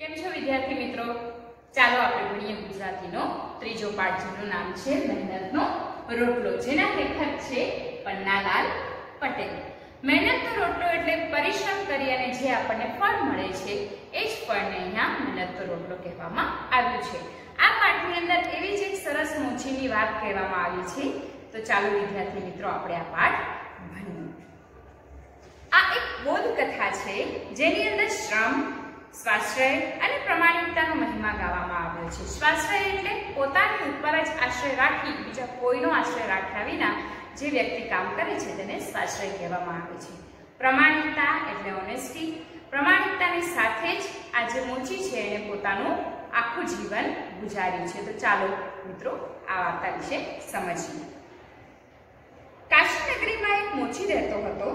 કેમ છો વિદ્યાર્થી મિત્રો? ચાલો આપણે ભણીએ ગુજરાતીનો. ત્રીજો પાઠ જેનું નામ છે મહેનતનો રોટલો. જેના લેખક છે પન્નાલાલ પટેલ. મહેનતનો રોટલો એટલે પરિશ્રમ કરી અને જે આપણને ફળ મળે છે, એ જ ફળને અહીંયા મહેનતનો રોટલો કહેવામાં આવ્યું છે. આ પાઠની અંદર એવી જ એક સરસ મોચીની વાત કહેવામાં આવી છે. તો ચાલો વિદ્યાર્થી મિત્રો, આપણે આ પાઠ ભણીએ. આ એક બોધ કથા છે, જેની અંદર શ્રમ સ્વાશ્રય અને પ્રમાણિકતાનો મહિમા ગાવામાં આવ્યો છે. સ્વાશ્રય એટલે પોતાની ઉપર જ આશ્રય રાખી બીજા કોઈનો આશ્રય રાખ્યા વિના જે વ્યક્તિ કામ કરે છે તેને સ્વાશ્રય કહેવામાં આવે છે. પ્રમાણિકતા એટલે ઓનેસ્ટી પ્રમાણિકતાની સાથે જ આ જે મોચી છે એણે પોતાનું આખું જીવન ગુજાર્યું છે. તો ચાલો મિત્રો આ વાર્તા વિશે સમજીએ. કાશી નગરીમાં એક મોચી રહેતો હતો.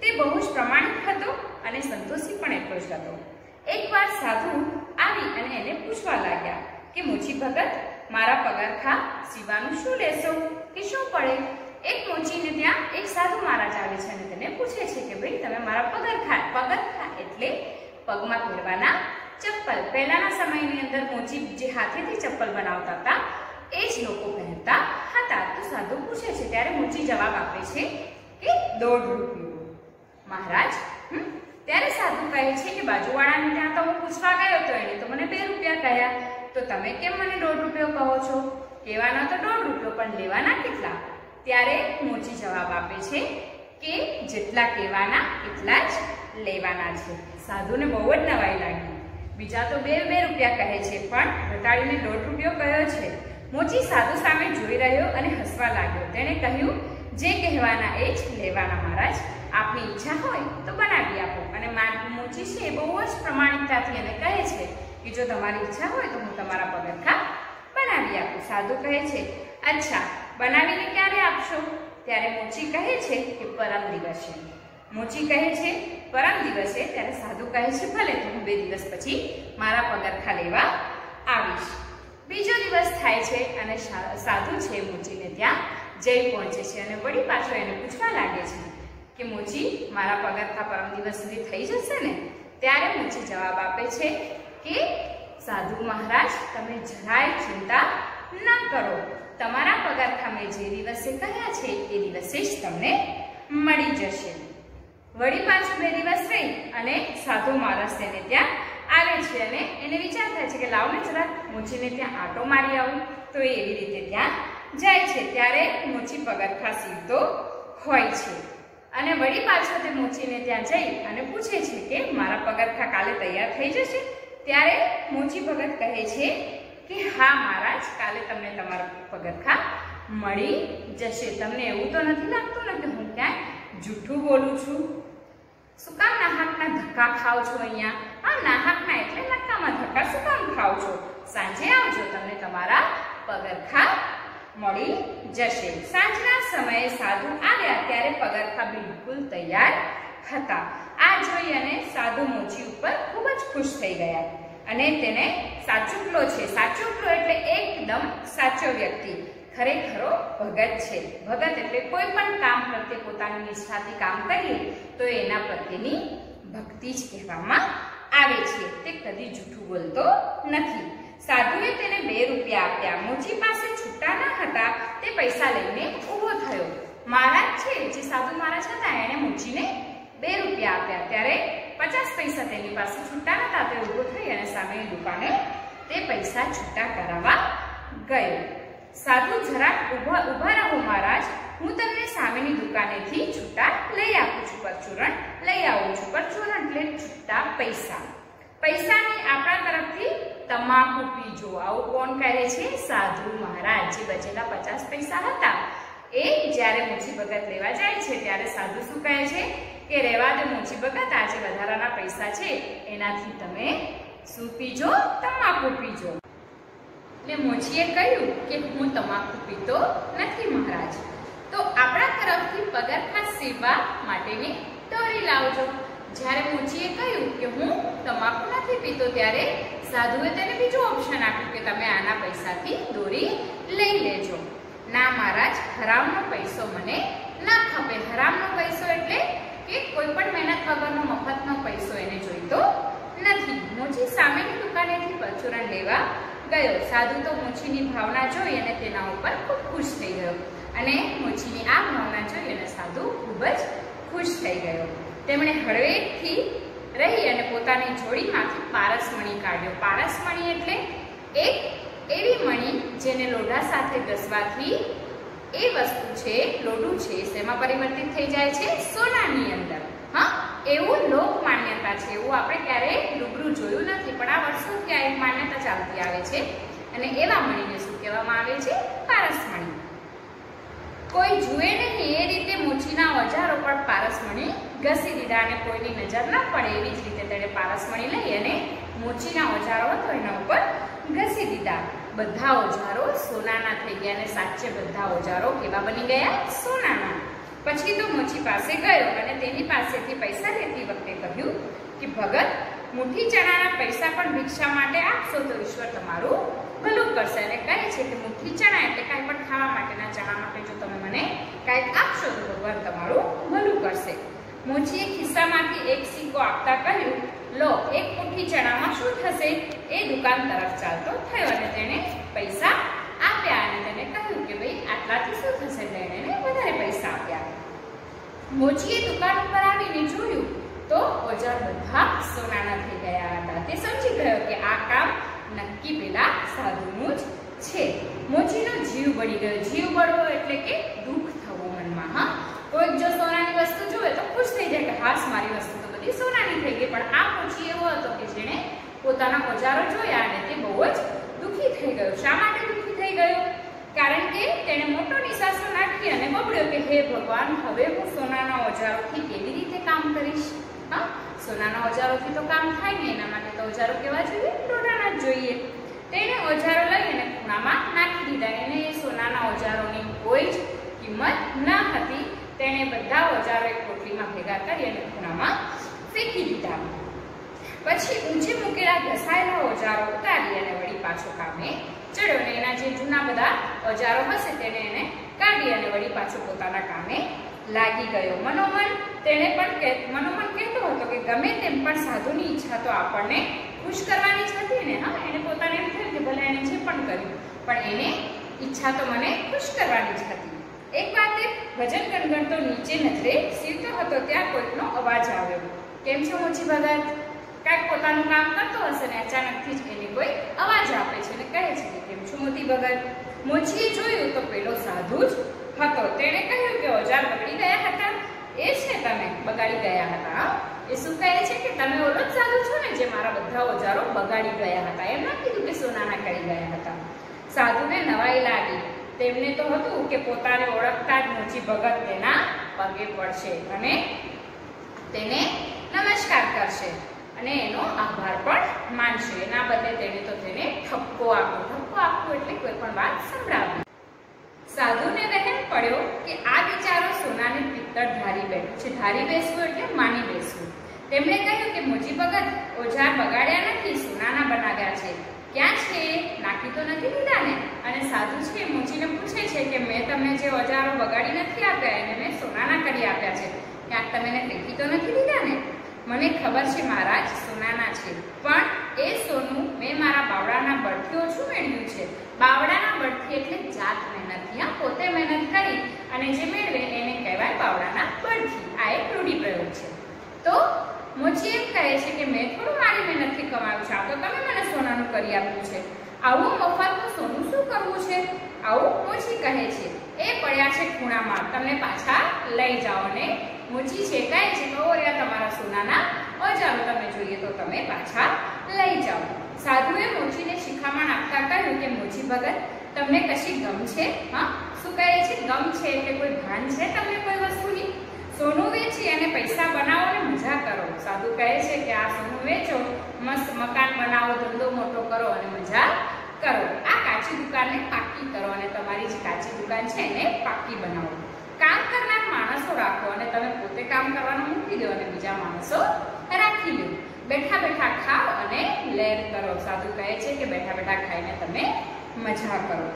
તે બહુ જ પ્રમાણિક હતો અને સંતોષી પણ એટલો જ હતો. એકવાર સાધુ આવી અને એને પૂછવા લાગ્યા કે, મોચી ભગત, મારા પગરખા સીવાનું શું લેશો? કે શું પડે? એક મોચીને ત્યાં એક સાધુ મહારાજ આવે છે અને તેને પૂછે છે કે, ભાઈ, તમે મારા પગરખા પગરખા એટલે પગમાં પહેરવાના ચપ્પલ. પહેલાના સમયની અંદર મોચી જે હાથેથી ચપ્પલ બનાવતા હતા, એ જ લોકો પહેરતા હતા. તો સાધુ પૂછે છે, ત્યારે મોચી જવાબ આપે છે કે, દોઢ રૂપિયો. મહારાજ ત્યારે સાધુ કહે છે કે બાજુવાળાને ત્યાં તો હું પૂછવા ગયો તો એને તો મને બે રૂપિયા કહ્યા. તો તમે કેમ મને દોઢ રૂપિયો કહો છો? કહેવાના તો દોઢ રૂપિયો, પણ લેવાના કેટલા? ત્યારે મોચી જવાબ આપે છે કે જેટલા કહેવાના, એટલા જ લેવાના છે. સાધુને બહુ જ નવાઈ લાગી. બીજા તો બે બે રૂપિયા કહે છે, પણ ઘટાડીને દોઢ રૂપિયો કયો છે? મોચી સાધુ સામે જોઈ રહ્યો અને હસવા લાગ્યો. તેણે કહ્યું, જે કહેવાના એ જ લેવાના, મહારાજ. આપની ઈચ્છા હોય તો બનાવી આપો. અને મૂચી છે એ બહુ જ પ્રમાણિકતાથી એને કહે છે કે જો તમારી ઈચ્છા હોય તો હું તમારા પગરખા બનાવી આપું. સાધુ કહે છે, અચ્છા, બનાવીને ક્યારે આપશો? ત્યારે મોચી કહે છે કે, પરમ દિવસે. મોચી કહે છે, પરમ દિવસે. ત્યારે સાધુ કહે છે, ભલે, તો હું બે દિવસ પછી મારા પગરખા લેવા આવીશ. બીજો દિવસ થાય છે અને સાધુ છે મોચીને ત્યાં જઈ પહોંચે છે અને વળી પાછો એને પૂછવા લાગે છે કે મોચી મારા પગથા પરમ દિવસ સુધી થઈ જશે ને? ત્યારે મોચી જવાબ આપે છે કે, સાધુ મહારાજ, તમે જરાય ચિંતા ન કરો. તમારા પગથા મેં જે દિવસે કહ્યા છે, એ દિવસે જ તમને મળી જશે. વળી પાછું બે દિવસ રહી અને સાધુ માણસ તેને ત્યાં આવે છે અને એને વિચાર થાય છે કે લાવને જરા મોચીને ત્યાં આટો મારી આવું. તો એ એવી રીતે ત્યાં જાય છે. ત્યારે મોચી પગરખા સીવતો હોય છે. અને વળી પાછો તે મોચીને ત્યાં જઈ અને પૂછે છે કે મારા પગરખા કાલે તૈયાર થઈ જશે? ત્યારે મોચી ભગત કહે છે કે, હા મહારાજ, કાલે તમને તમારા પગરખા મળી જશે. તમને એવું તો નથી લાગતું ને કે હું ક્યાંય જૂઠું બોલું છું? શું કામ નાહકના ધક્કા ખાવ છો અહીંયા? હા, નાહકના એટલે નક્કામાં ધક્કા શું કામ ખાવ છો? સાંજે આવજો, તમને તમારા પગરખા મળી જશે. સાંજના સમયે સાધુ આવ્યા ત્યારે પગરખા બિલકુલ તૈયાર હતા. આ જોઈ અને સાધુ મોચી ઉપર ખૂબ જ ખુશ થઈ ગયા અને તેને સાચુકલો છે. સાચુકલો એટલે એકદમ સાચો વ્યક્તિ. ખરેખરો ભગત છે. ભગત એટલે કોઈ પણ કામ પ્રત્યે પોતાની નિષ્ઠાથી કામ કરીએ તો એના પ્રત્યેની ભક્તિ જ કહેવામાં આવે છે. તે કદી જૂઠું બોલતો નથી. સાધુએ તેને બે રૂપિયા આપ્યા. મોચી પાસે છૂટા ન હતા, તે પૈસા લઈને ઊભો થયો. મહારાજ છે, જે સાધુ મહારાજ હતા, એણે મોચીને બે રૂપિયા આપ્યા. ત્યારે પચાસ પૈસા તેની પાસે છૂટા હતા તે ઊભો થઈ અને સામેની દુકાને તે પૈસા છૂટા કરાવવા ગયો. સાધુ, જરાક ઊભા ઊભા રહો મહારાજ. હું તમને સામેની દુકાનેથી છૂટા લઈ આપું છું, પરચુરણ લઈ આવું છું. પરચુરણ એટલે છૂટા પૈસા. પૈસાની આપણા તરફથી તમાકુ પીજો આવું કોણ કહે છે? સાધુ મહારાજ. જે બચેલા પચાસ પૈસા હતા, એ જ્યારે મોચી ભગત લેવા જાય છે, ત્યારે સાધુ શું કહે છે? કે રહેવા દે મોચી ભગત, આજે વધારાના પૈસા છે, એનાથી તમે શું પીજો? તમાકુ પીજો. એટલે મોચીએ કહ્યું કે હું તમાકુ પીતો નથી મહારાજ. તો આપણા તરફથી પગરખા સેવા માટેની દોરી લાવજો. જ્યારે મુચીએ કહ્યું કે હું તમાકુ નથી પીતો ત્યારે સાધુએ તેને બીજું ઓપ્શન આપ્યું કે તમે આના પૈસાથી દોરી લઈ લેજો. ના મહારાજ, હરામનો પૈસો મને ના ખપે. હરામનો પૈસો એટલે કે કોઈ પણ મહેનત વગરનો મફતનો પૈસો એને જોઈતો નથી. મોચી સામેની દુકાનેથી પરચુરણ લેવા ગયો. સાધુ તો મોચીની ભાવના જોઈ અને તેના ઉપર ખૂબ ખુશ થઈ ગયો. અને મોચીની આ ભાવના જોઈ અને સાધુ ખૂબ જ ખુશ થઈ ગયો. તેમણે હળવેકથી રહી અને પોતાની જોડીમાંથી પારસમણી કાઢ્યો. પારસમણી એટલે એક એવી મણી જેને લોઢા સાથે ઘસવાથી એ વસ્તુ છે, લોઢું છે, શેમાં પરિવર્તિત થઈ જાય છે? સોનાની અંદર. હા, એવું લોક માન્યતા છે. એવું આપણે ક્યારેય રૂબરૂ જોયું નથી, પણ આ વર્ષોથી આ એક માન્યતા ચાલતી આવે છે. અને એવા મણીને શું કહેવામાં આવે છે? પારસમણી. કોઈ જુએ નહીં, એ રીતે મોચીના ઓજારો પર પારસમણી ઘસી દીધા અને કોઈની નજર ન પડે એવી જ રીતે તેણે પારસમણી લઈ અને મોચીના ઓજારો હતો એના ઉપર ઘસી દીધા. બધા ઓજારો સોનાના થઈ ગયા અને સાચે બધા ઓજારો કેવા બની ગયા? સોનાના. પછી તો મોચી પાસે ગયો અને તેની પાસેથી પૈસા લેતી વખતે કહ્યું કે, ભગત મુઠ્ઠી ચણાના પૈસા પણ ભિક્ષા માટે આપશો તો ઈશ્વર તમારું ભલું કરશે. અને કહે છે કે મુઠ્ઠી ચણા એટલે કાંઈ પણ ખાવા માટેના ચણા માટે જો તમે આપશો તો ભગવાન તમારું ભલું કરશે. મોચીએ ખિસ્સામાંથી એક સિક્કો આપતા કહ્યું, લો, એક મુઠ્ઠી ચણામાં શું થશે? એ દુકાન તરફ ચાલતો થયો અને તેણે પૈસા આપ્યા અને તેને કહ્યું કે, ભાઈ, આટલાથી શું થશે? તેણે વધારે પૈસા આપ્યા. મોચીએ દુકાન ઉપર આવીને જોયું તો ઓજાર બધા સોનાના થઈ ગયા હતા. તે સમજી ગયો કે આ કામ નક્કી પેલા સાધુનું જ છે. મોચીનો જીવ બળી ગયો. જીવ બળવો એટલે કે દુઃખ હા? કોઈક જો સોનાની વસ્તુ જોવે તો ખુશ થઈ જાય કે હાસ, મારી વસ્તુ તો બધી સોનાની થઈ ગઈ. પણ આ પછી એવો હતો કે જેણે પોતાના ઓજારો જોયા અને તે બહુ જ દુઃખી થઈ ગયો. શા માટે દુઃખી થઈ ગયો? કારણ કે તેણે મોટો નિશાસો નાખી અને બબડ્યો કે, હે ભગવાન, હવે હું સોનાના ઓજારોથી કેવી રીતે કામ કરીશ? હા? સોનાના ઓજારોથી તો કામ થાય ને એના માટે તો ઓજારો કેવા જોઈએ લોઢાના જ જોઈએ. તેણે ઓજારો લઈ અને ખૂણામાં નાખી દીધા. એને સોનાના ઓજારોની કોઈ જ કિંમત હતી. તેણે બધા ઓજારો એક કોટલીમાં ભેગા કરી અને ખૂણામાં ફેંકી દીધા. પછી ઊંચે મૂકેલા ઘસાયેલા ઓજારો ઉતારી અને વળી પાછો કામે ચડ્યો અને એના જે જૂના બધા ઓજારો હશે તેને એને કાઢી અને વળી પાછો પોતાના કામે લાગી ગયો. મનોમન તેણે પણ મનોમન કહેતો હતો કે ગમે તેમ પણ સાધુની ઈચ્છા તો આપણને ખુશ કરવાની જ હતી ને? હા એને પોતાને એમ થયું કે ભલે એને જે પણ કર્યું, પણ એને ઈચ્છા તો મને ખુશ કરવાની જ હતી. એક વાર તે ભજન ગણગણતો નીચે નજરે સીવતો હતો, ત્યાં કોઈકનો અવાજ આવ્યો. કેમ છો મોચી ભગત? કાંઈક પોતાનું કામ કરતો હશે ને અચાનકથી જ એને કોઈ અવાજ આપે છે અને કહે છે કે, કેમ છો મોતી ભગત? મોચીએ જોયું તો પેલો સાધુ જ હતો. તેણે કહ્યું કે, ઓજાર બગડી ગયા હતા. એ જ ને તમે? બગાડી ગયા હતા? એ શું કહે છે કે, તમે ઓલો જ સાધુ છો ને જે મારા બધા ઓજારો બગાડી ગયા હતા? એમ ના કીધું કે સોનાના કરી ગયા હતા. સાધુને નવાઈ લાગી. તેમને તો હતું કે પોતાને ઓળખતા જ મોચી ભગત તેના પગે પડશે અને તેને નમસ્કાર કરશે અને એનો આભાર પણ માનશે. એના બદલે તેણે તો તેને ઠપકો આપ્યો. ઠપકો આપવો એટલે કોઈ પણ વાત સંભળાવવી સાધુને રહેમ પડ્યો કે આ બિચારો સોનાને પિત્તળ ધારી બેઠું છે. ધારી બેસવું એટલે માની બેસવું. તેમણે કહ્યું કે મોજી ભગત ઓજાર બગાડ્યા નથી, સોનાના બનાવ્યા છે. ક્યાં છે? નાખી તો નથી દીધા ને અને સાધુ છે મોચીને પૂછે છે કે મેં તમને જે ઓજારો બગાડી નથી આપ્યા, એને મેં સોનાના કરી આપ્યા છે. ક્યાંક તમે એને ફેંકી તો નથી દીધા ને મને ખબર છે મહારાજ, સોનાના છે. પણ એ સોનું મેં મારા બાવડાના બળથી ઓછું મેળવ્યું છે. બાવડાના બળથી એટલે જાત મહેનતથી હા, પોતે મહેનત કરી અને જે મેળવે એને કહેવાય બાવડાના બળથી. આ એક રૂઢિપ્રયોગ છે. તો મોચી છે કે મેં થોડું મારી મહેનતથી કમાવ્યું છે. આ તો તમે મને સોનાનું કરી આપ્યું છે. આવું મફતનું સોનું શું કરવું છે? આવું મોચી કહે છે. એ પડ્યા છે ખૂણામાં. તમને પાછા લઈ જાઓ ને મોચી છે. કહે છે? કે ઓ યા તમારા સોનાના ઓજારો તમે જોઈએ તો તમે પાછા લઈ જાઓ. સાધુએ મોચીને શિખામણ આપતા કહ્યું કે મોચી ભગત, તમને કશી ગમ છે? હા? શું કહે છે? ગમ છે એટલે કોઈ ભાન છે તમને કોઈ વસ્તુની? સોનું વેચી અને પૈસા બનાવો અને મજા કરો સાધુ કહે છે કે આ સોનું વેચો, મસ્ત મકાન બનાવો, ધંધો મોટો કરો અને મજા કરો. આ કાચી દુકાનને પાકી કરો અને તમારી જે કાચી દુકાન છે એને પાકી બનાવો. કામ કરનાર માણસો રાખો અને તમે પોતે કામ કરવાનું મૂકી દો અને બીજા માણસો રાખી લો. બેઠા બેઠા ખાઓ અને લેર કરો. સાધુ કહે છે કે બેઠા બેઠા ખાઈને તમે મજા કરો.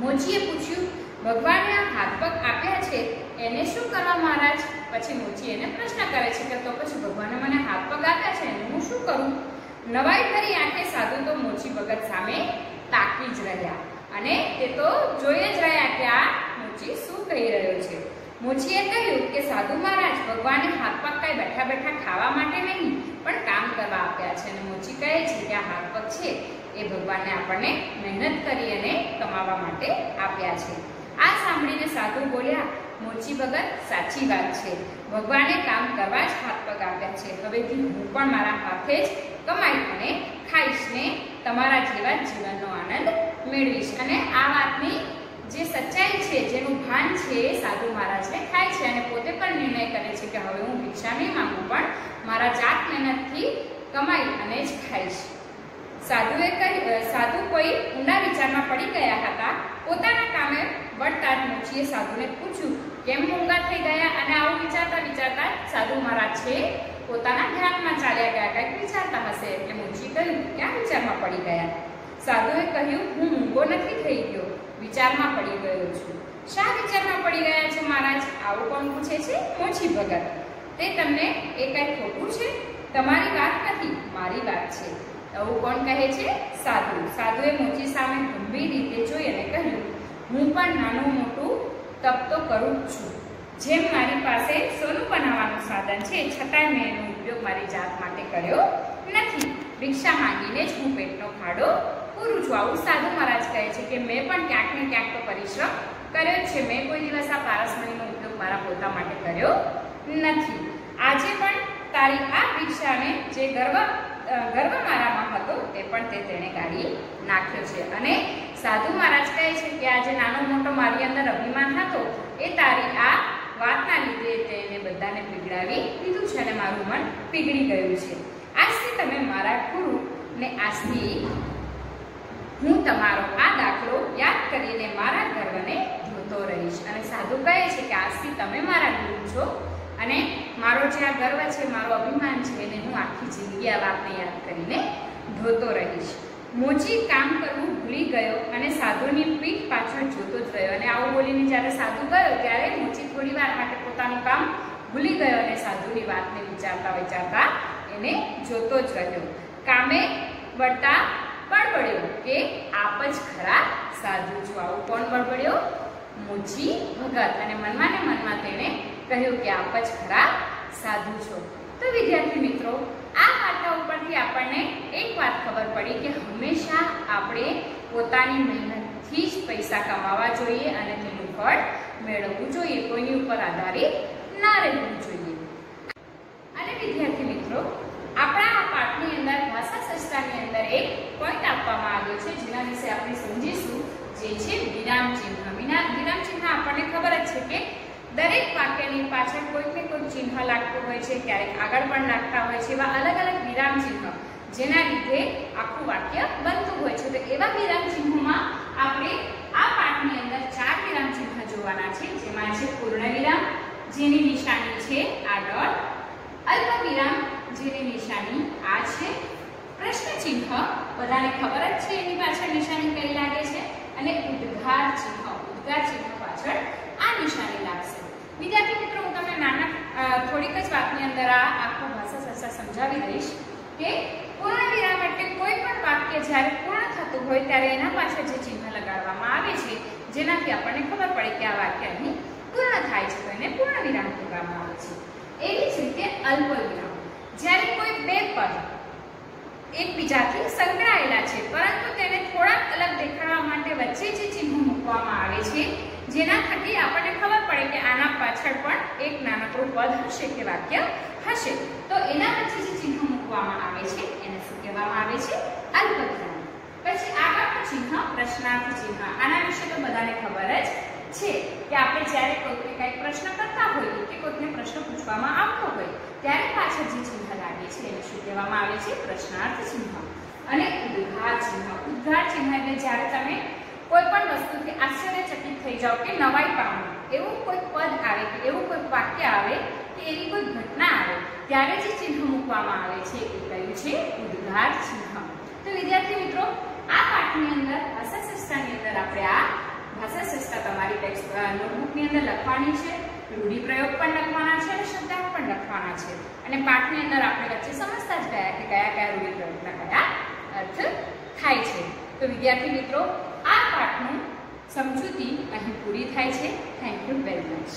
મોચીએ પૂછ્યું, ભગવાને આ હાથ પગ આપ્યા છે, એને શું કરવા મહારાજ? પછી મોચી એને પ્રશ્ન કરે છે કે તો પછી ભગવાને મને હાથ પગ આપ્યા છે એને હું શું કરું? નવાઈ ભરી આંખે સાધુ તો મોચી ભગત સામે તાકી જ રહ્યા. અને તે તો જોઈ જ રહ્યા કે આ મોચી શું કહી રહ્યો છે? મોચીએ કહ્યું કે સાધુ મહારાજ, ભગવાને હાથ પગ કાંઈ બેઠા બેઠા ખાવા માટે નહીં, પણ કામ કરવા આપ્યા છે. અને મોચી કહે છે કે આ હાથ પગ છે, એ ભગવાને આપણને મહેનત કરી અને કમાવા માટે આપ્યા છે. આ સાંભળીને સાધુ બોલ્યા મોચી ભગત સાચી વાત છે. ભગવાને કામ કરવા જ હાથ પગ આપ્યા છે. હવેથી હું પણ મારા હાથે જ કમાઈ અને ખાઈશ ને તમારા જેવા જીવનનો આનંદ મેળવીશ. અને આ વાતની જે સચ્ચાઈ છે, જેનું ભાન છે એ સાધુ મહારાજને થાય છે અને પોતે પણ નિર્ણય કરે છે કે હવે હું ભિક્ષા નહીં માંગુ, પણ મારા જાત મહેનતથી કમાઈ અને જ ખાઈશ. સાધુએ કહ્યું સાધુ કોઈ ઊંડા વિચારમાં પડી ગયા હતા પોતાના કામે વળતા જ મોચીએ સાધુને પૂછ્યું, કેમ મૂંગા થઈ ગયા? અને આવું વિચારતા વિચારતા સાધુ મહારાજ છે, પોતાના ધ્યાનમાં ચાલ્યા ગયા, કંઈક વિચારતા હશે. એટલે મોચી કહ્યું, ક્યાં વિચારમાં પડી ગયા? સાધુએ કહ્યું, હું મૂંગો નથી થઈ ગયો, વિચારમાં પડી ગયો છું. શા વિચારમાં પડી ગયા છો મહારાજ? આવું કોણ પૂછે છે મોચી ભગત. તે તમને એ કંઈ ખોટું છે? તમારી વાત નથી, મારી વાત છે. આવું કોણ કહે છે? સાધુ. સાધુએ મોચી સામે ગંભીર રીતે જોઈ અને કહ્યું, હું પણ નાનું મોટું તપ તો કરું જ છું. જેમ મારી પાસે સોનું બનાવવાનું સાધન છે, છતાંય મેં એનો ઉપયોગ મારી જાત માટે કર્યો નથી. ભિક્ષા માંગીને જ હું પેટનો ખાડો પૂરું છું. આવું સાધુ મહારાજ કહે છે કે મેં પણ ક્યાંક ને ક્યાંક તો પરિશ્રમ કર્યો છે. મેં કોઈ દિવસ આ પારસમણીનો ઉપયોગ મારા પોતા માટે કર્યો નથી. આજે પણ તારી આ ભિક્ષાને જે ગર્વ ગર્વ મારામાં હતો તે પણ તે તેણે કાઢી નાખ્યો છે. અને સાધુ મહારાજ કહે છે કે આ જે નાનો મોટો મારી અંદર અભિમાન હતો, એ તારી આ વાતના લીધે તેને બધાને પીગળાવી દીધું છે અને મારું મન પીગળી ગયું છે. આજથી તમે મારા ગુરુ ને આજથી હું તમારો આ દાખલો યાદ કરીને મારા ગર્વને ધોતો રહીશ. અને સાધુ કહે છે કે આજથી તમે મારા ગુરુ છો. અને મારો જે આ ગર્વ છે, મારો અભિમાન છે, એને હું આખી જિંદગી આ વાતને યાદ કરીને ધોતો રહીશ. મોચી કામ કરવું ભૂલી ગયો અને સાધુની પીઠ પાછળ જોતો જ રહ્યો. અને આવું બોલીને જ્યારે સાધુ ગયો, ત્યારે મોચી થોડી વાર માટે પોતાનું કામ ભૂલી ગયો અને સાધુની વાતને વિચારતા વિચારતા એને જોતો જ રહ્યો. કામે વળતા બળબડ્યો કે આપ જ ખરા સાધુ છો. આવું કોણ બળબડ્યો મોચી ભગત. અને મનમાં ને મનમાં તેણે કહ્યું કે આપ જ ખરા સાધુ છો. તો વિદ્યાર્થી મિત્રો, આ વાર્તા ઉપરથી આપણને એક વાત ખબર પડી કે હંમેશા આપણે પોતાની મહેનતથી જ પૈસા કમાવા જોઈએ અને તેનું ફળ મેળવવું જોઈએ. કોઈની ઉપર આધારિત ના રહેવું જોઈએ. અને વિદ્યાર્થી મિત્રો, આપણા આ પાઠની અંદર, ભાષા સંસ્થાની અંદર એક પોઈન્ટ આપવામાં આવ્યો છે, જેના વિશે આપણે સમજીશું, જે છે વિરામ ચિહ્ન. વિરામ ચિહ્ન આપણને ખબર જ છે કે દરેક વાક્યની પાછળ કોઈક ને કોઈક ચિહ્ન લાગતું હોય છે, ક્યારેક આગળ પણ લાગતા હોય છે એવા અલગ અલગ વિરામ ચિહ્ન, જેના લીધે આખું વાક્ય બનતું હોય છે. તો એવા વિરામ ચિહ્નોમાં આપણે આ પાઠની અંદર ચાર વિરામ ચિહ્ન જોવાના છે. જેમાં છે પૂર્ણ વિરામ, જેની નિશાની છે આ ડોટ. અલ્પ વિરામ, જેની નિશાની આ છે. પ્રશ્ન ચિહ્ન, બધાને ખબર જ છે એની પાછળ નિશાની કઈ લાગે છે? અને ઉદ્ગાર ચિહ્ન ઉદ્ગાર ચિહ્ન પાછળ આ નિશાની લાગશે. વિદ્યાર્થી મિત્રો, હું તમને નાના થોડીક જ વાતની અંદર આ આખો ભાષા સંસાર સમજાવી દઈશ કે પૂર્ણ વિરામ એટલે કોઈ પણ વાક્ય જ્યારે પૂર્ણ થતું હોય ત્યારે એના પાછળ જે ચિહ્ન લગાડવામાં આવે છે, જેનાથી આપણને ખબર પડે કે આ વાક્ય અહીં પૂર્ણ થાય છે, તો એને પૂર્ણ વિરામ કહેવામાં આવે છે. એવી જ રીતે અલ્પ વિરામ જ્યારે કોઈ બે પદ એકબીજાથી સંકળાયેલા છે, પરંતુ તેને થોડાક અલગ દેખાડવા માટે વચ્ચે જે ચિહ્ન મૂકવામાં આવે છે જેના થકી આપણને ખબર પડે કે આના પાછળ પણ એક નાનકડું પદ હશે કે વાક્ય હશે. તો એના પછી જે ચિહ્ન મૂકવામાં આવે છે, એને શું કહેવામાં આવે છે? અલ્પવિરામ પછી આગળનું ચિહ્ન, પ્રશ્નાર્થ ચિહ્ન. આના વિશે તો બધાને ખબર જ છે કે આપણે જ્યારે કોઈને કંઈક પ્રશ્ન કરતા હોઈએ કે કોઈને પ્રશ્ન પૂછવામાં આવતો હોય, ત્યારે પાછળ જે ચિહ્ન લાગે છે, એને શું કહેવામાં આવે છે? પ્રશ્નાર્થ ચિહ્ન. અને ઉદ્ઘાર ચિહ્ન. ઉદ્ઘાર ચિહ્ન એટલે જ્યારે તમે કોઈ પણ વસ્તુથી આશ્ચર્યચકિત થઈ જાઓ કે નવાઈ પામો. એવું કોઈ પદ આવે કે એવું કોઈ વાક્ય આવે કે એવી કોઈ ઘટના આવે, ત્યારે જે ચિહ્ન મૂકવામાં આવે છે એ કયું છે ઉદ્ગાર ચિહ્ન. તો વિદ્યાર્થી મિત્રો, આ પાઠની અંદર ભાષા સંસ્થાની અંદર આપણે આ ભાષા સંસ્થા તમારી ટેક્સ્ટ નોટબુકની અંદર લખવાની છે રૂઢિપ્રયોગ પણ લખવાના છે અને શબ્દાર્થ પણ લખવાના છે. અને પાઠની અંદર આપણે વચ્ચે સમજતા જ ગયા કે કયા કયા રૂઢિપ્રયોગના અર્થ થાય છે. તો વિદ્યાર્થી મિત્રો આ પાઠનું સમજૂતી અહીં પૂરી થાય છે. Thank you very much